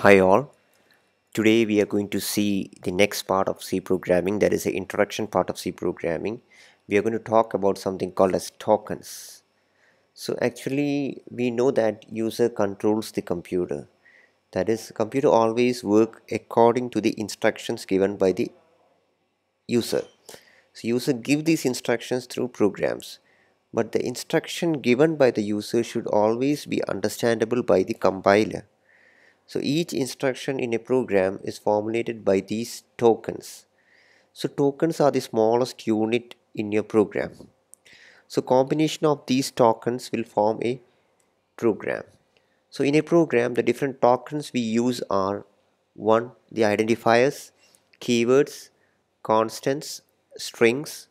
Hi all. Today we are going to see the next part of C programming that is the introduction part of C programming. We are going to talk about something called as tokens. So actually we know that user controls the computer. That is computer always work according to the instructions given by the user. So user give these instructions through programs but the instruction given by the user should always be understandable by the compiler so each instruction in a program is formulated by these tokens. So tokens are the smallest unit in your program. So combination of these tokens will form a program. So in a program the different tokens we use are one the identifiers, keywords, constants, strings,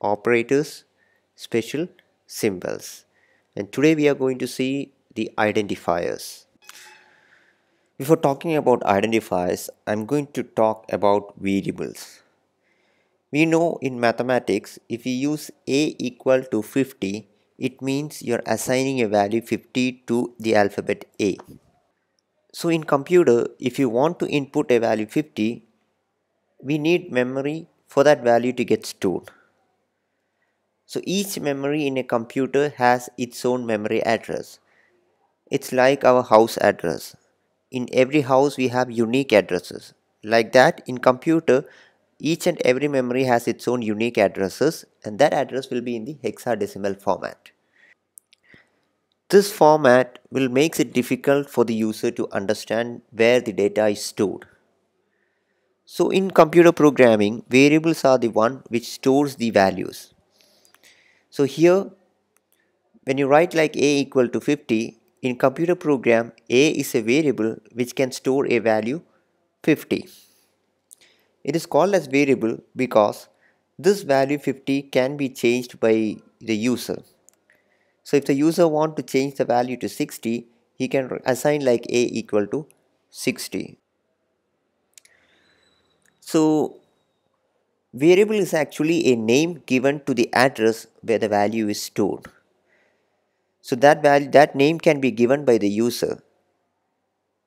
operators, special symbols. And today we are going to see the identifiers. Before talking about identifiers, I'm going to talk about variables. We know in mathematics, if you use a equal to 50, it means you're assigning a value 50 to the alphabet a. So in computer, if you want to input a value 50, we need memory for that value to get stored. So each memory in a computer has its own memory address. It's like our house address in every house we have unique addresses. Like that in computer each and every memory has its own unique addresses and that address will be in the hexadecimal format. This format will makes it difficult for the user to understand where the data is stored. So in computer programming variables are the one which stores the values. So here when you write like a equal to 50 in computer program, a is a variable which can store a value 50. It is called as variable because this value 50 can be changed by the user. So if the user want to change the value to 60, he can assign like a equal to 60. So variable is actually a name given to the address where the value is stored. So that value, that name can be given by the user.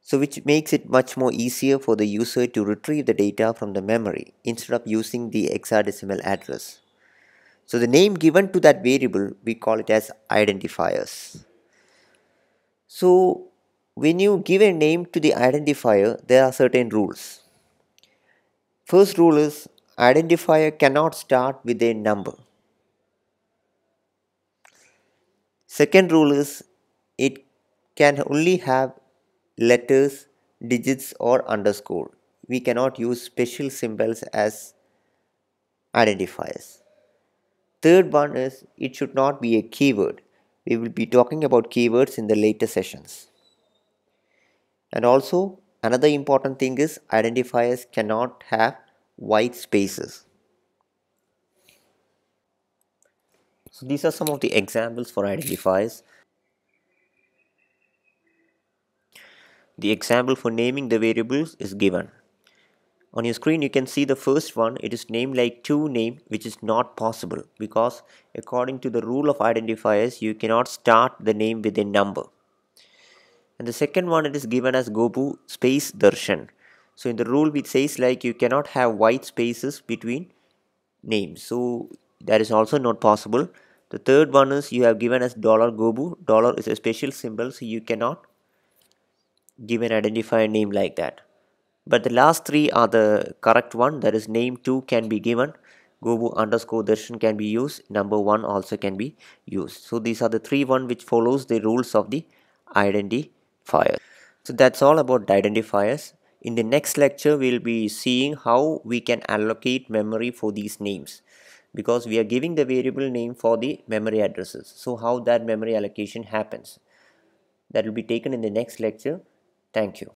So which makes it much more easier for the user to retrieve the data from the memory instead of using the hexadecimal address. So the name given to that variable, we call it as identifiers. So when you give a name to the identifier, there are certain rules. First rule is identifier cannot start with a number. Second rule is it can only have letters, digits or underscore. We cannot use special symbols as identifiers. Third one is it should not be a keyword. We will be talking about keywords in the later sessions. And also another important thing is identifiers cannot have white spaces. So these are some of the examples for identifiers. The example for naming the variables is given. On your screen you can see the first one it is named like to name which is not possible because according to the rule of identifiers you cannot start the name with a number. And the second one it is given as Gobu space darshan. So in the rule it says like you cannot have white spaces between names. So that is also not possible. The third one is you have given as dollar gobu. Dollar is a special symbol so you cannot give an identifier name like that. But the last three are the correct one. That is name 2 can be given. Gobu underscore darshan can be used. Number 1 also can be used. So these are the three one which follows the rules of the identifier. So that's all about identifiers. In the next lecture we'll be seeing how we can allocate memory for these names because we are giving the variable name for the memory addresses. So how that memory allocation happens. That will be taken in the next lecture. Thank you.